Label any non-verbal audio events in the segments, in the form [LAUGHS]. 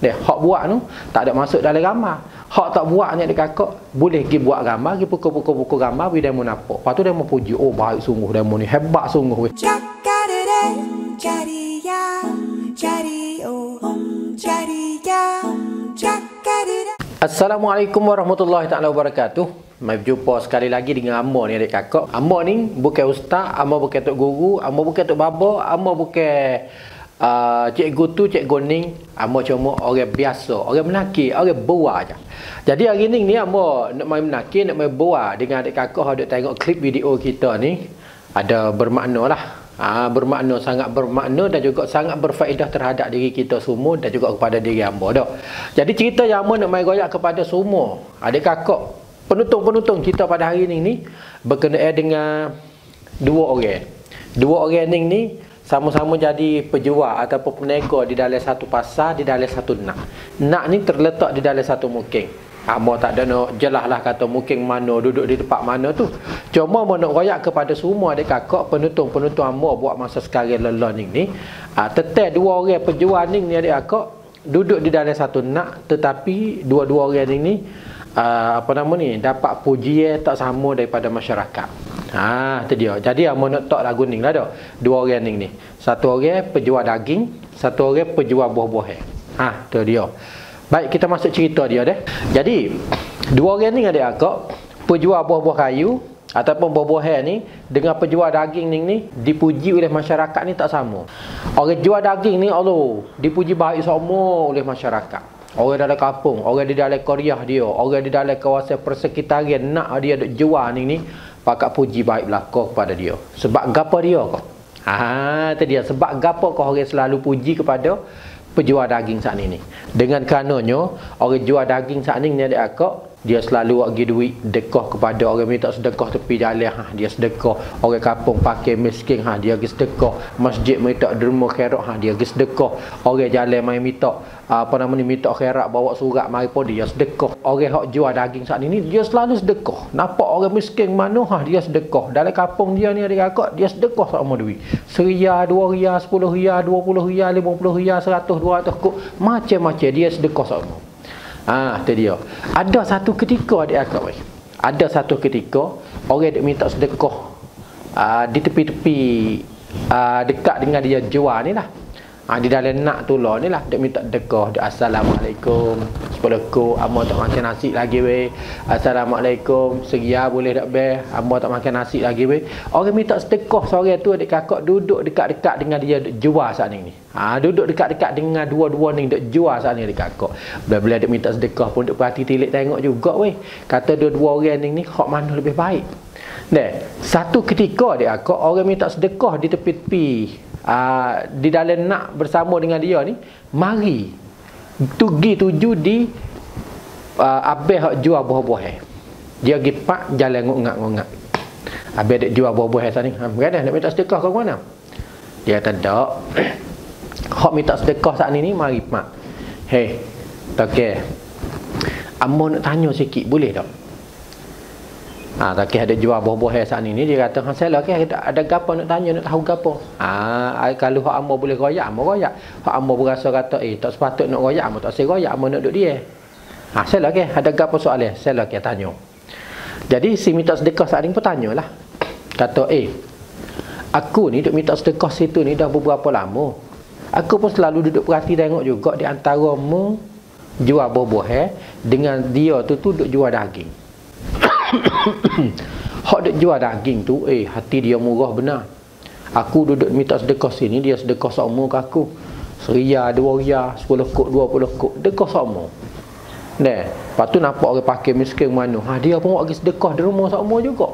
Deh, hak buat tu tak ada masuk dalam gambar. Hak tak buat ni dekat kakak, boleh pergi buat gambar, pergi pukul-pukul-pukul gambar, bila demo nampak. Lepas tu demo puji, oh baik sungguh demo ni, hebat sungguh weh. Assalamualaikum warahmatullahi taala wabarakatuh. Mai jumpa sekali lagi dengan Amba ni adik kakak. Amba ni bukan ustaz, Amba bukan tok guru, Amba bukan tok baba, Amba bukan uh, cikgu tu cikgu ning amo cuma orang biasa orang menaki orang buah aja. Jadi hari ni ni amo nak main menaki nak main buah dengan adik kakak ada tengok klip video kita ni ada bermakna lah. Ha, bermakna sangat bermakna dan juga sangat berfaedah terhadap diri kita semua dan juga kepada diri amo dah. Jadi cerita yang amo nak main goyak kepada semua adik kakak penonton-penonton kita pada hari ni ni berkenaan dengan dua orang. Dua orang ni ni sama-sama jadi pejual ataupun peniaga di dalam satu pasar di dalam satu nak. Nak ni terletak di dalam satu muking. Amo tak ada nak jelas lah kata muking mana duduk di tempat mana tu. Cuma mau nak royak kepada semua adik kakak penonton-penonton amo buat masa sekarang lelah ni ni. Ha, tetap dua orang pejual ni ni adik kakak duduk di dalam satu nak. Tetapi dua-dua orang ni ni uh, apa nama ni dapat pujian tak sama daripada masyarakat Ha, tu dia. Jadi amo nak tok lagu ni lah dah. Dua orang ni ni. Satu orang penjual daging, satu orang penjual buah-buahan. Ha, tu dia. Baik, kita masuk cerita dia deh. Jadi, dua orang ni ada akak penjual buah-buah kayu ataupun buah-buahan ni dengan penjual daging ni ni dipuji oleh masyarakat ni tak sama. Orang jual daging ni Allah dipuji baik semua oleh masyarakat. Orang dalam kampung, orang di dalam Korea dia, orang di dalam kawasan persekitaran nak dia jual ni ni pakak puji baik belaka kepada dia. Sebab gapo dia kau? Ha tu dia. Sebab gapo kau orang selalu puji kepada penjual daging saat ini? Dengan karenanya orang jual daging saat ini ni ada akak dia selalu bagi duit dekah kepada orang minta sedekah tepi jalan. Ha dia sedekah. Orang kampung pakai miskin ha dia pergi sedekah. Masjid minta derma khairat ha dia pergi sedekah. Orang jalan mai minta apa nama ni minta khairat bawa surat mari pun dia sedekah. Orang hak jual daging saat ini dia selalu sedekah. Nampak orang miskin mana ha dia sedekah. Dalam kampung dia ni ada dia sedekah sama duit. Seria dua ria sepuluh ria dua puluh ria lima puluh ria seratus dua ratus macam-macam dia sedekah sama Ah, ha, tu dia. Ada satu ketika adik akak weh. Ada satu ketika orang dia minta sedekah uh, di tepi-tepi uh, dekat dengan dia jual ni lah. Ha, di dalam nak tu lah ni lah Dia minta dekah dia, Assalamualaikum Sepuluhku Amo tak makan nasi lagi weh. Assalamualaikum. Segia boleh tak be Amo tak makan nasi lagi weh. Orang minta sedekah Seorang tu adik kakak Duduk dekat-dekat dengan dia Jual saat ni ha, Duduk dekat-dekat dengan dua-dua ni Duk jual saat ni adik kakak. Bila-bila dia minta sedekah pun Duk perhati tilik tengok juga weh. Kata dua-dua orang ni ni Hak mana lebih baik? Nah, satu ketika dia akak orang minta sedekah di tepi-tepi uh, di dalam nak bersama dengan dia ni mari tugi tuju di uh, abeh hak jual buah-buah dia pergi pak jalan ngungak-ngungak abeh dek jual buah-buah sana. Ni ha berada nak minta sedekah ke mana? Dia kata tak [CLEARS THROAT] hak minta sedekah saat ni ni mari pak. Hey tak okay. Ambo nak tanya sikit boleh tak? Ha, tak ada jual buah-buah saat ini dia kata ha saya lagi ada ada gapo nak tanya nak tahu gapo. Ha kalau hak amo boleh royak amo royak. Hak amo berasa kata eh tak sepatut nak royak amo tak saya royak amo nak duduk dia. Ha saya lagi ada gapo soalan saya lagi tanya. Jadi si minta sedekah saat ini pun tanyalah. Kata eh aku ni duk minta sedekah situ ni dah beberapa lama. Aku pun selalu duduk perhati tengok juga di antara mu jual buah-buah eh, dengan dia tu tu duk jual daging. [COUGHS] Hak dek jual daging tu Eh hati dia murah benar. Aku duduk minta sedekah sini Dia sedekah sama ke aku? Seria dua ria Sepuluh kok dua puluh kok Dekah sama. Nah, Lepas tu nampak orang pakai miskin mana? Ha, Dia pun bagi sedekah di rumah sama juga.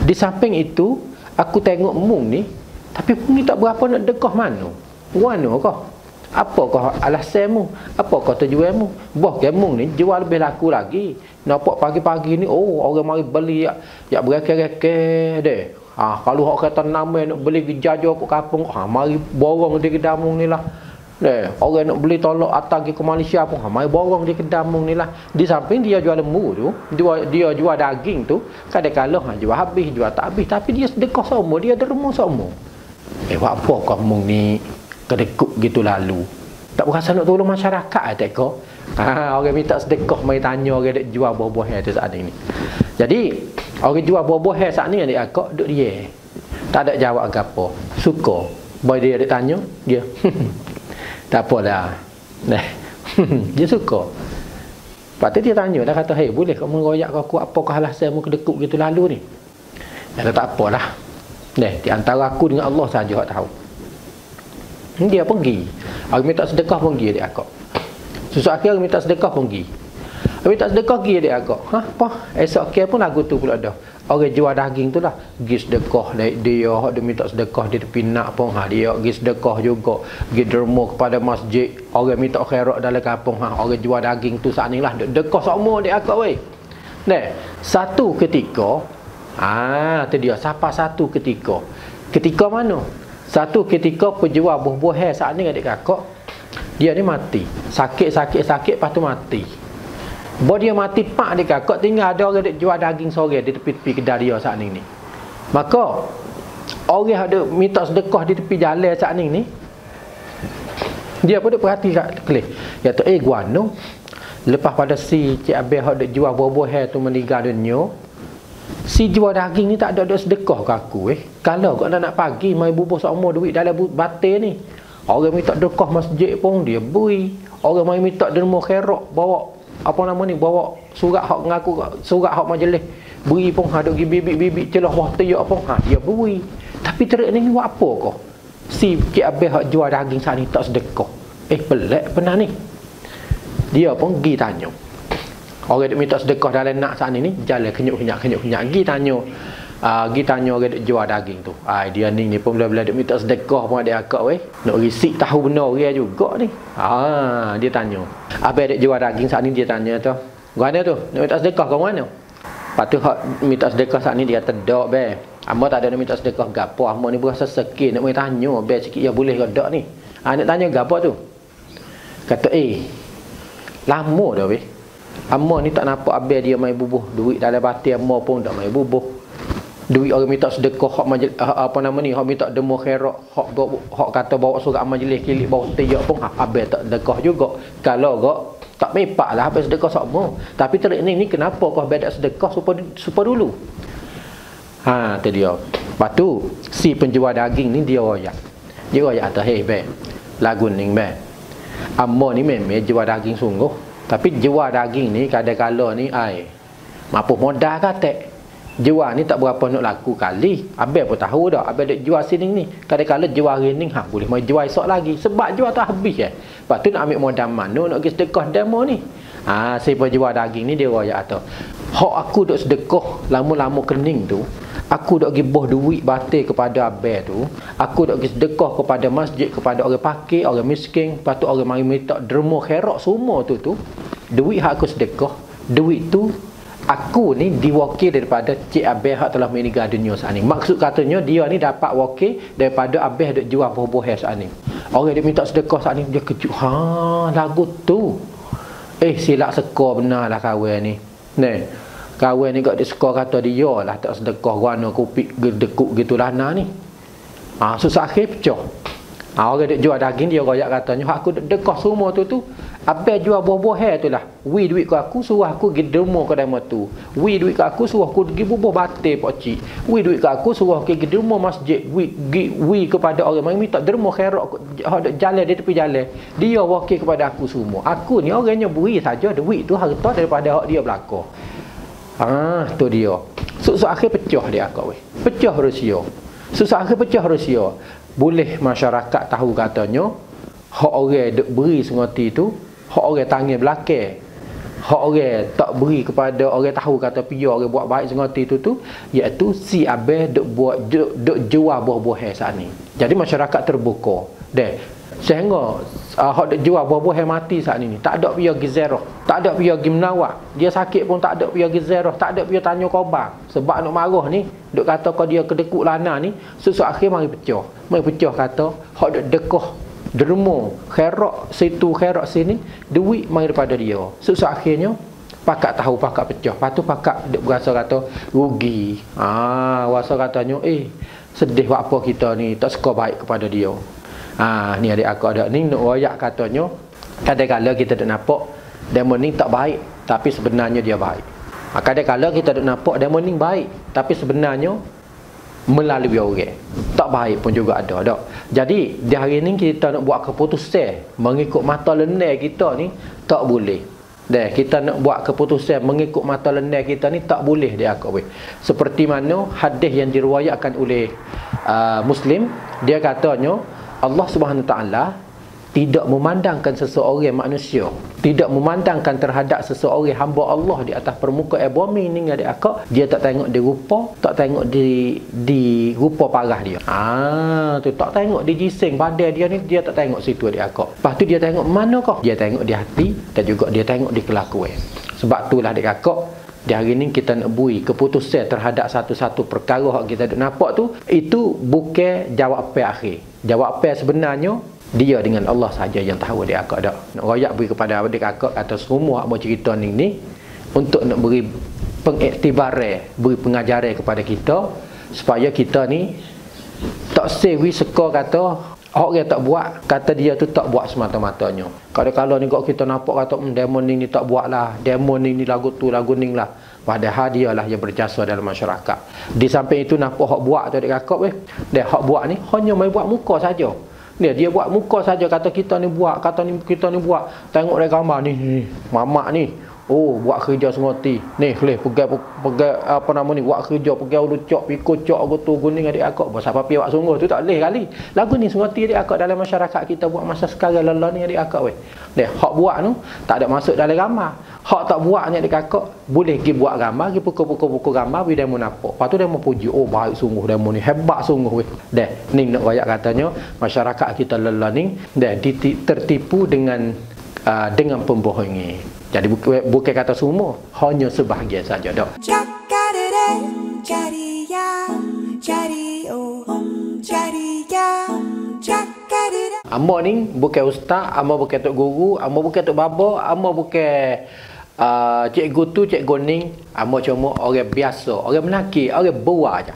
Di samping itu Aku tengok mung ni Tapi mung ni tak berapa nak dekah mana? Mana kau Apakah alasanmu? Apakah tujuanmu? Buah kemung ni jual lebih laku lagi. Nampak pagi-pagi ni, oh orang mari beli ya, ya berake-reke deh. Ha, kalau orang kata nama nak beli jajo ke kampung, ha, mari borong di kedamung ni lah. Deh, orang nak beli tolok atas ke Malaysia pun, ha, mari borong di kedamung ni lah. Di samping dia jual lembu tu, dia, dia jual daging tu, kadang-kadang ha, jual habis, jual tak habis. Tapi dia sedekah semua, dia derma semua. Eh, apa kamu ni? Kedekuk gitu lalu Tak berasa nak tolong masyarakat ah tak kau. [LAUGHS] Ha, orang minta sedekah mai tanya orang dek jual buah-buah tu saat ini. Jadi, orang jual buah-buah saat ni adik akak duk dia. Tak ada jawab apa. Suka. Boy dia dek tanya, dia. [LAUGHS] tak apa dah. Nah. [LAUGHS] dia suka. Lepas dia tanya, dah kata, hei boleh kau mengoyak kau aku apakah alasan mu kedekut gitu lalu ni? Dia tak apalah. Nah, di antara aku dengan Allah saja tak tahu. Dia pergi. Aku minta sedekah pun pergi adik akak. Susu akhir aku minta sedekah pun pergi. Aku minta sedekah pergi adik akak. Ha? Apa? Esok akhir pun lagu tu pula dah. Orang jual daging tu lah. Pergi sedekah. Dia, dia minta sedekah di tepi nak pun. Ha? Dia pergi sedekah juga. Pergi derma kepada masjid. Orang minta khairat dalam kampung. Ha? Orang jual daging tu saat ni lah. Dekah semua adik akak weh. Nah, satu ketika. Ah, tu dia. Siapa satu ketika? Ketika mana? Satu ketika penjual buah-buah saat ni adik kakak dia ni mati. Sakit-sakit-sakit lepas tu mati. Bawa dia mati pak adik kakak tinggal ada orang dek jual daging sore di tepi-tepi kedai dia saat ni ni. Maka orang ada minta sedekah di tepi jalan saat ni ni. Dia pun dek perhati kat kelih. Ya tu eh guano. Lepas pada si Cik Abel dek jual buah-buah tu meninggal dunia, Si jual daging ni tak ada ada sedekah ke aku eh. Kalau kau nak nak pagi mai bubuh semua duit dalam batin ni. Orang minta dekah masjid pun dia beri. Orang mai minta derma kherak bawa apa nama ni bawa surat hak ngaku surat hak majlis beri pun ada gi bibik-bibik celah wah tiak pun ha dia beri. Tapi terik ni buat apa kau? Si Cik Abel hak jual daging saat ni tak sedekah. Eh pelik pernah ni. Dia pun pergi tanya. Orang dia minta sedekah dalam nak saat ni jalan kenyuk-kenyuk kenyuk-kenyuk pergi tanya uh, pergi tanya orang dia jual daging tu. Ah dia ni ni pun bila-bila dia minta sedekah pun ada akak weh. Nak risik tahu benar dia juga ni. Ah dia tanya. Apa dia jual daging saat ni dia tanya tu. Mana tu? Nak minta sedekah ke mana? Lepas tu hak minta sedekah saat ni dia tedok be. Amba tak ada nak minta sedekah gapo. Amba ni berasa sakit nak minta tanya be sikit ya boleh ke tak ni? Ah nak tanya gapo tu? Kata eh lama dah weh. Amma ni tak nampak abang dia main bubuh duit dalam batin amma pun tak main bubuh. Duit orang minta sedekah hak majlis apa nama ni hak minta demo khairat hak hak kata bawa surat majlis kilik bawa tiak pun ha, tak sedekah juga. Kalau gak tak mepak lah habis sedekah semua. Tapi terik ni ni kenapa kau abang tak sedekah supaya supaya dulu. Ha tu dia. Lepas tu si penjual daging ni dia royak. Dia royak atas hey be. Lagu ni be. Amma ni memang jual daging sungguh. Tapi jual daging ni kadang-kala ni ai. Mapuh modal kata. Jual ni tak berapa nak laku kali. Abang pun tahu dah. Abang dek jual sini ni. Kadang-kala jual hari. Ha, boleh mau jual esok lagi. Sebab jual tak habis eh. Lepas tu nak ambil modal mana. Nak pergi sedekah demo ni. Ha, siapa jual daging ni dia royak atau. Hak aku duk sedekah lama-lama kening tu aku dok gibah duit batil kepada abel tu. Aku dok pergi sedekah kepada masjid kepada orang pakir orang miskin patut orang mari minta derma khairat semua tu tu. Duit hak aku sedekah. Duit tu aku ni diwakil daripada Cik Abel hak telah meninggal dunia saat ni. Maksud katanya dia ni dapat wakil daripada Abel dok jual buah-buah saat ni. Orang dia minta sedekah saat ni dia kejut. Ha lagu tu. Eh silap sekor benar lah kawan ni. Ni Kawan ni kat dia kata dia lah tak sedekah guana kupik gedekuk gitu nah ni. Ha, susah akhir pecah. Ha, orang dia jual daging dia royak katanya aku dekah semua tu tu. Abang jual buah-buah tu lah. Wi duit ke aku suruh aku pergi derma ke dalam tu. Wi duit ke aku suruh aku pergi bubuh batik pak cik. Wi duit ke aku suruh aku pergi derma masjid. Wi wi kepada orang yang minta derma khairat jalan dia tepi jalan. Dia wakil kepada aku semua. Aku ni orangnya beri saja duit tu harta daripada dia belaka. Ah, tu dia. Susah akhir pecah dia akak weh. Pecah Rusia. Susah akhir pecah Rusia. Boleh masyarakat tahu katanya hak orang duk beri sengoti tu, hak orang tangan belakang. Hak orang tak beri kepada orang tahu kata piya orang buat baik sengoti tu tu, iaitu si abah duk buat duk jual buah-buah saat ni. Jadi masyarakat terbuka. Deh, sehingga uh, hak dak jual buah-buah yang mati saat ini tak ada pergi gizerah tak ada pergi gimnawak dia sakit pun tak ada pergi gizerah tak ada pergi tanya khabar sebab nak marah ni duk kata kau dia kedekuk lana ni susah akhir mari pecah. Mari pecah kata hak dak dekah dermo khairat situ khairat sini duit mari daripada dia. Susah akhirnya pakak tahu pakak pecah. Lepas tu pakak duk berasa kata rugi. Ah rasa katanya eh sedih buat apa kita ni? Tak suka baik kepada dia Ha, ni adik aku ada ni nak royak katanya kadang-kadang kita tak nampak demo ni tak baik tapi sebenarnya dia baik. Ha, kadang-kadang kita tak nampak demo ni baik tapi sebenarnya melalui orang. Tak baik pun juga ada. Tak? Jadi di hari ni kita nak buat keputusan mengikut mata lendir kita ni tak boleh. Dah kita nak buat keputusan mengikut mata lendir kita ni tak boleh dia weh. Seperti mana hadis yang diriwayatkan oleh uh, Muslim dia katanya Allah Subhanahu taala tidak memandangkan seseorang manusia tidak memandangkan terhadap seseorang hamba Allah di atas permukaan bumi ni adik akak dia tak tengok di rupa tak tengok di di rupa parah dia. Ah tu tak tengok di jising badan dia ni dia tak tengok situ adik akak. Lepas tu dia tengok mana kau dia tengok di hati dan juga dia tengok di kelakuan. Sebab itulah adik akak di hari ni kita nak bui keputusan terhadap satu-satu perkara yang kita nak nampak tu itu bukan jawapan akhir jawapan sebenarnya dia dengan Allah saja yang tahu dia akak dak nak royak beri kepada adik kakak atau semua apa cerita ni ni untuk nak beri pengiktibaran beri pengajaran kepada kita supaya kita ni tak sewi seka kata orang tak buat kata dia tu tak buat semata-matanya. Kalau-kalau ni kok kita nampak kata hmm, demon ni, ni tak buat lah demon ni, ni lagu tu lagu ni lah padahal dia lah yang berjasa dalam masyarakat di samping itu nampak hak buat tu adik kakak weh dia hak buat ni hanya main buat muka saja dia dia buat muka saja kata kita ni buat, kata ni kita ni buat. Tengok dia gambar ni, ni mamak ni. Oh, buat kerja semua ti. Ni, boleh pegang pegang apa nama ni, buat kerja pegang ulu cok, pikul cok aku tu guning adik akak. Apa piawak sungguh tu tak boleh kali. Lagu ni semua ti adik akak dalam masyarakat kita buat masa sekarang lelah ni adik akak weh. Deh, hak buat tu tak ada masuk dalam gambar. Hak tak buat ni adik akak boleh pergi buat gambar, pergi pukul-pukul-pukul gambar bila demo. Lepas tu demo puji, oh baik sungguh demo ni, hebat sungguh weh. Deh, ni nak royak katanya masyarakat kita lelah ni deh tertipu dengan uh, dengan pembohongan. Jadi bukan, bukan kata semua, hanya sebahagian saja dak. Amo ni bukan ustaz, amo bukan tok guru, amo bukan tok baba, amo bukan uh, cikgu tu, cikgu ni, amo cuma orang biasa, orang menaki, orang buah aja.